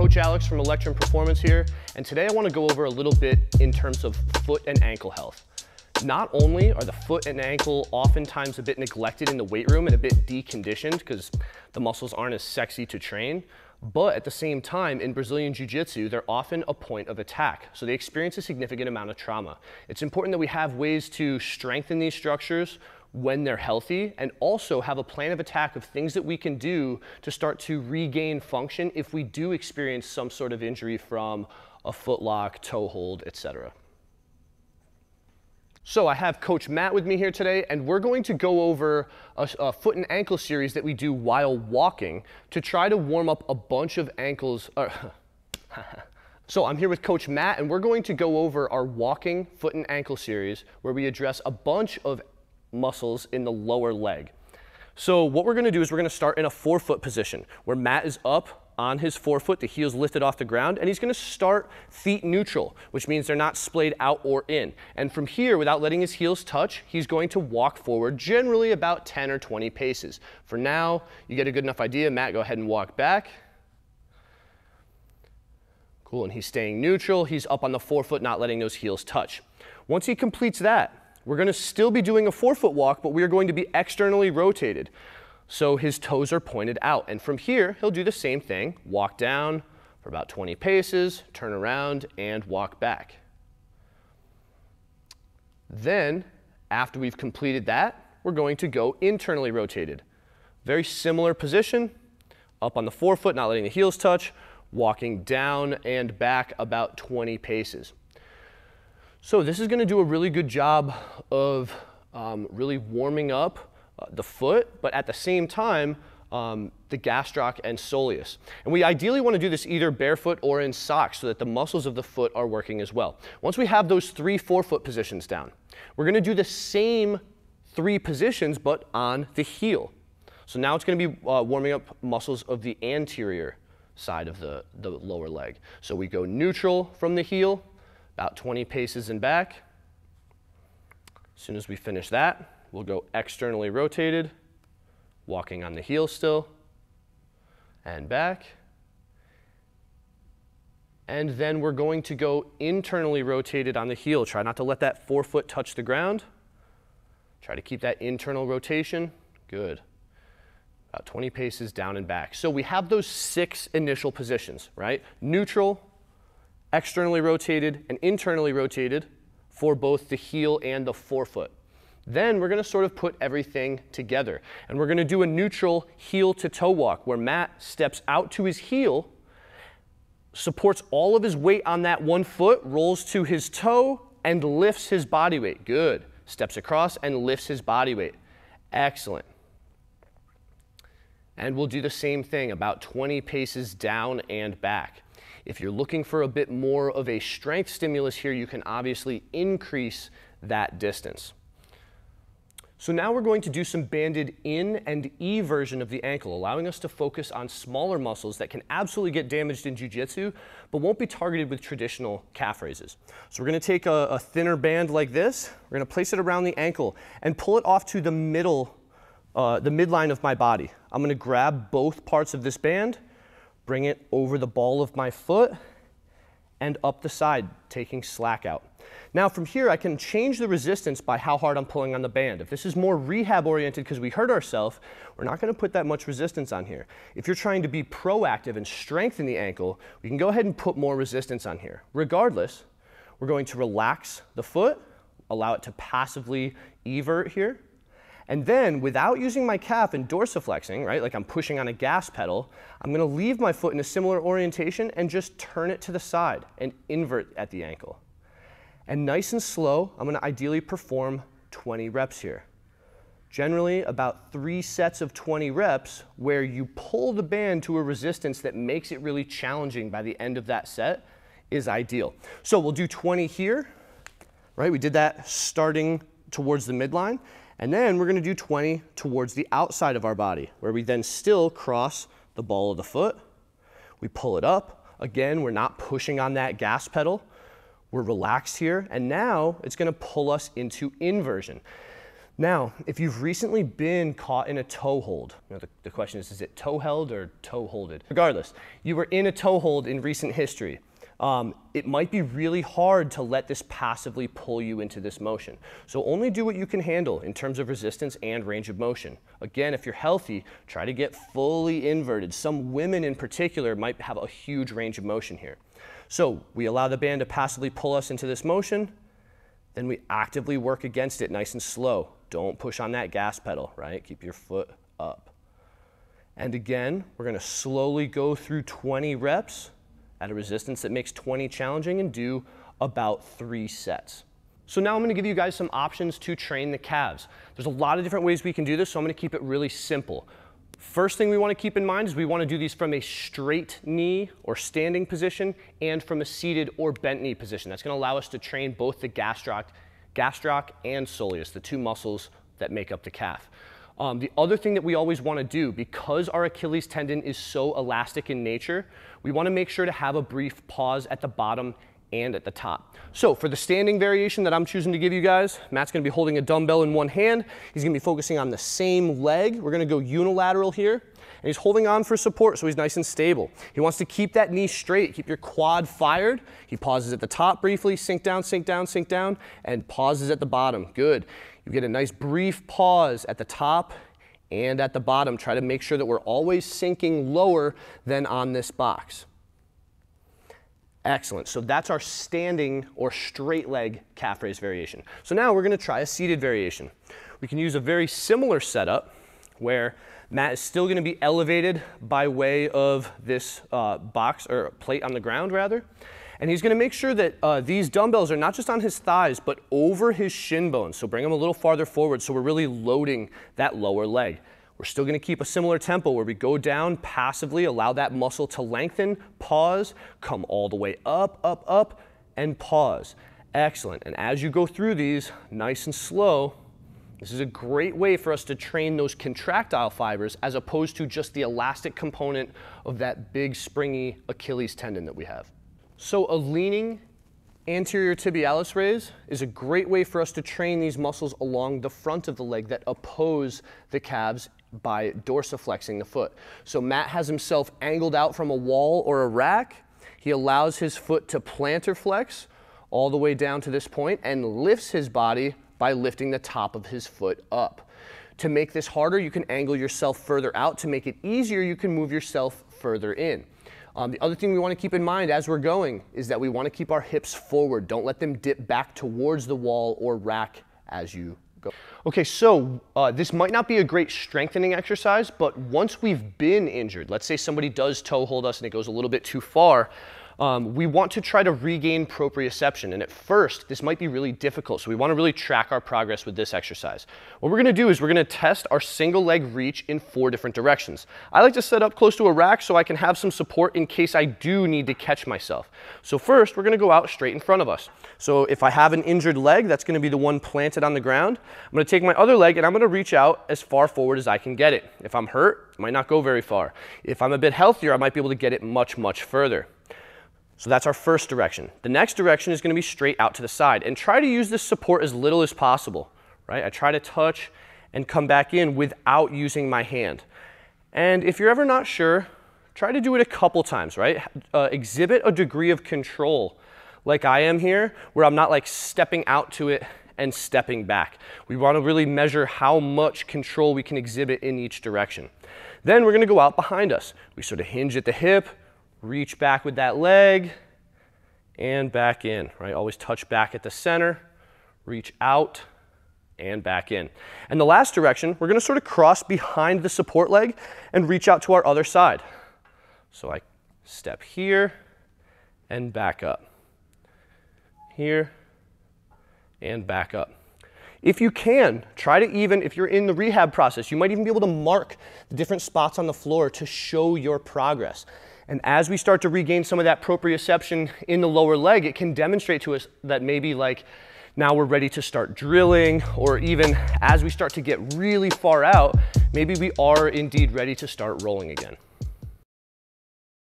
Coach Alex from Electrum Performance here, and today I want to go over a little bit in terms of foot and ankle health. Not only are the foot and ankle oftentimes a bit neglected in the weight room and a bit deconditioned because the muscles aren't as sexy to train, but at the same time, in Brazilian Jiu-Jitsu, they're often a point of attack. So they experience a significant amount of trauma. It's important that we have ways to strengthen these structures when they're healthy and also have a plan of attack of things that we can do to start to regain function if we do experience some sort of injury from a foot lock, toe hold, etc. So I have Coach Matt with me here today, and we're going to go over a, a, foot and ankle series that we do while walking to try to warm up a bunch of ankles. Uh, so I'm here with Coach Matt, and we're going to go over our walking foot and ankle series where we address a bunch of muscles in the lower leg. So what we're gonna do is we're gonna start in a forefoot position where Matt is up on his forefoot, the heels lifted off the ground, and he's gonna start feet neutral, which means they're not splayed out or in. And from here, without letting his heels touch, he's going to walk forward generally about 10 or 20 paces. For now, you get a good enough idea. Matt, go ahead and walk back. Cool, and he's staying neutral. He's up on the forefoot, not letting those heels touch. Once he completes that, we're going to still be doing a forefoot walk, but we are going to be externally rotated. So his toes are pointed out. And from here, he'll do the same thing, walk down for about 20 paces, turn around, and walk back. Then, after we've completed that, we're going to go internally rotated. Very similar position, up on the forefoot, not letting the heels touch, walking down and back about 20 paces. So this is going to do a really good job of um, really warming up uh, the foot, but at the same time, um, the gastroc and soleus. And we ideally want to do this either barefoot or in socks so that the muscles of the foot are working as well. Once we have those three forefoot positions down, we're going to do the same three positions but on the heel. So now it's going to be uh, warming up muscles of the anterior side of the, the lower leg. So we go neutral from the heel, about 20 paces and back. As soon as we finish that, we'll go externally rotated, walking on the heel still, and back. And then we're going to go internally rotated on the heel. Try not to let that forefoot touch the ground. Try to keep that internal rotation. Good. About 20 paces down and back. So we have those six initial positions, right? Neutral, externally rotated and internally rotated for both the heel and the forefoot. Then we're going to sort of put everything together. And we're going to do a neutral heel to toe walk where Matt steps out to his heel, supports all of his weight on that one foot, rolls to his toe, and lifts his body weight. Good. Steps across and lifts his body weight. Excellent. And we'll do the same thing about 20 paces down and back. If you're looking for a bit more of a strength stimulus here, you can obviously increase that distance. So now we're going to do some banded in and E version of the ankle, allowing us to focus on smaller muscles that can absolutely get damaged in jiu-jitsu, but won't be targeted with traditional calf raises. So we're gonna take a, a thinner band like this, we're gonna place it around the ankle and pull it off to the middle, uh, the midline of my body. I'm gonna grab both parts of this band bring it over the ball of my foot and up the side, taking slack out. Now from here, I can change the resistance by how hard I'm pulling on the band. If this is more rehab oriented because we hurt ourselves, we're not gonna put that much resistance on here. If you're trying to be proactive and strengthen the ankle, we can go ahead and put more resistance on here. Regardless, we're going to relax the foot, allow it to passively evert here, and then without using my calf and dorsiflexing, right, like I'm pushing on a gas pedal, I'm gonna leave my foot in a similar orientation and just turn it to the side and invert at the ankle. And nice and slow, I'm gonna ideally perform 20 reps here. Generally about three sets of 20 reps where you pull the band to a resistance that makes it really challenging by the end of that set is ideal. So we'll do 20 here, right? We did that starting towards the midline. And then we're gonna do 20 towards the outside of our body, where we then still cross the ball of the foot. We pull it up. Again, we're not pushing on that gas pedal. We're relaxed here. And now it's gonna pull us into inversion. Now, if you've recently been caught in a toe hold, you know, the, the question is, is it toe held or toe holded? Regardless, you were in a toe hold in recent history. Um, it might be really hard to let this passively pull you into this motion. So only do what you can handle in terms of resistance and range of motion. Again, if you're healthy, try to get fully inverted. Some women in particular might have a huge range of motion here. So we allow the band to passively pull us into this motion, then we actively work against it nice and slow. Don't push on that gas pedal, right? Keep your foot up. And again, we're gonna slowly go through 20 reps at a resistance that makes 20 challenging and do about three sets. So now I'm gonna give you guys some options to train the calves. There's a lot of different ways we can do this, so I'm gonna keep it really simple. First thing we wanna keep in mind is we wanna do these from a straight knee or standing position and from a seated or bent knee position. That's gonna allow us to train both the gastroc, gastroc and soleus, the two muscles that make up the calf. Um, the other thing that we always wanna do, because our Achilles tendon is so elastic in nature, we wanna make sure to have a brief pause at the bottom and at the top. So for the standing variation that I'm choosing to give you guys, Matt's gonna be holding a dumbbell in one hand. He's gonna be focusing on the same leg. We're gonna go unilateral here. And he's holding on for support so he's nice and stable. He wants to keep that knee straight, keep your quad fired. He pauses at the top briefly, sink down, sink down, sink down, and pauses at the bottom. Good. You get a nice brief pause at the top and at the bottom. Try to make sure that we're always sinking lower than on this box. Excellent. So that's our standing or straight leg calf raise variation. So now we're going to try a seated variation. We can use a very similar setup where Matt is still going to be elevated by way of this uh, box or plate on the ground rather. And he's going to make sure that uh, these dumbbells are not just on his thighs, but over his shin bones. So bring them a little farther forward so we're really loading that lower leg. We're still gonna keep a similar tempo where we go down passively, allow that muscle to lengthen, pause, come all the way up, up, up, and pause. Excellent. And as you go through these, nice and slow, this is a great way for us to train those contractile fibers as opposed to just the elastic component of that big springy Achilles tendon that we have. So a leaning anterior tibialis raise is a great way for us to train these muscles along the front of the leg that oppose the calves by dorsiflexing the foot. So Matt has himself angled out from a wall or a rack. He allows his foot to plantar flex all the way down to this point and lifts his body by lifting the top of his foot up. To make this harder, you can angle yourself further out. To make it easier, you can move yourself further in. Um, the other thing we want to keep in mind as we're going is that we want to keep our hips forward. Don't let them dip back towards the wall or rack as you Go. Okay, so uh, this might not be a great strengthening exercise, but once we've been injured, let's say somebody does toe hold us and it goes a little bit too far, um, we want to try to regain proprioception. And at first, this might be really difficult. So we want to really track our progress with this exercise. What we're going to do is we're going to test our single leg reach in four different directions. I like to set up close to a rack so I can have some support in case I do need to catch myself. So first, we're going to go out straight in front of us. So if I have an injured leg, that's going to be the one planted on the ground. I'm going to take my other leg and I'm going to reach out as far forward as I can get it. If I'm hurt, it might not go very far. If I'm a bit healthier, I might be able to get it much, much further. So that's our first direction. The next direction is gonna be straight out to the side and try to use this support as little as possible, right? I try to touch and come back in without using my hand. And if you're ever not sure, try to do it a couple times, right? Uh, exhibit a degree of control like I am here, where I'm not like stepping out to it and stepping back. We wanna really measure how much control we can exhibit in each direction. Then we're gonna go out behind us. We sort of hinge at the hip, reach back with that leg and back in, right? Always touch back at the center, reach out and back in. And the last direction, we're gonna sort of cross behind the support leg and reach out to our other side. So I step here and back up. Here and back up. If you can, try to even, if you're in the rehab process, you might even be able to mark the different spots on the floor to show your progress. And as we start to regain some of that proprioception in the lower leg, it can demonstrate to us that maybe like now we're ready to start drilling, or even as we start to get really far out, maybe we are indeed ready to start rolling again.